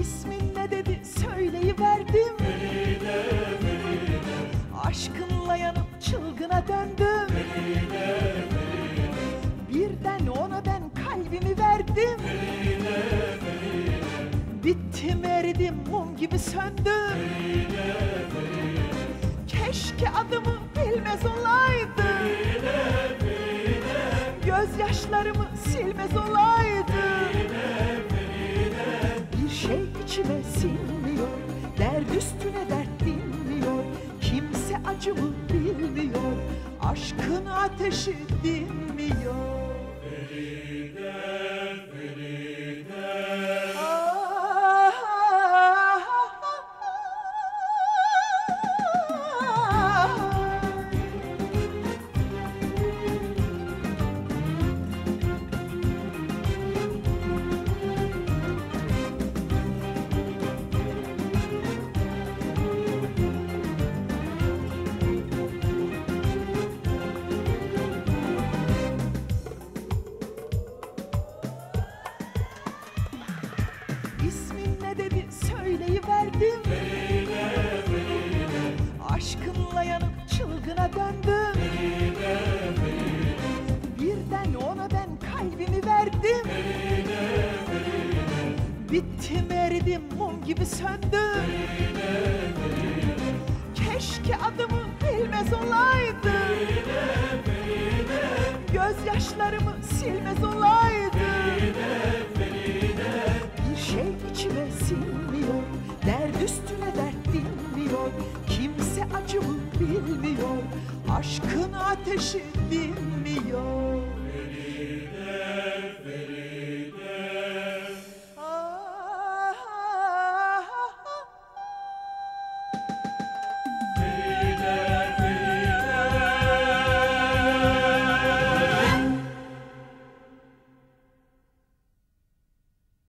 İsmin ne dedi söyleyiverdim. Aşkınla yanıp çılgına döndüm. Birden ona ben kalbimi verdim. Bittim eridim mum gibi söndüm. Keşke adımı bilmez olaydım. Gözyaşlarımı silmez olaydım Kimse acımı bilmiyor Aşkın ateşi dinmiyor İsmin ne dedi? Söyleyiverdim. Aşkınla yanıp çılgına döndüm. Birden ona ben kalbimi verdim. Bittim eridim mum gibi söndüm. Keşke adımı bilmez olaydım. Gözyaşlarımı silmez olaydım Kimse acımı bilmiyor Aşkın ateşi dinmiyor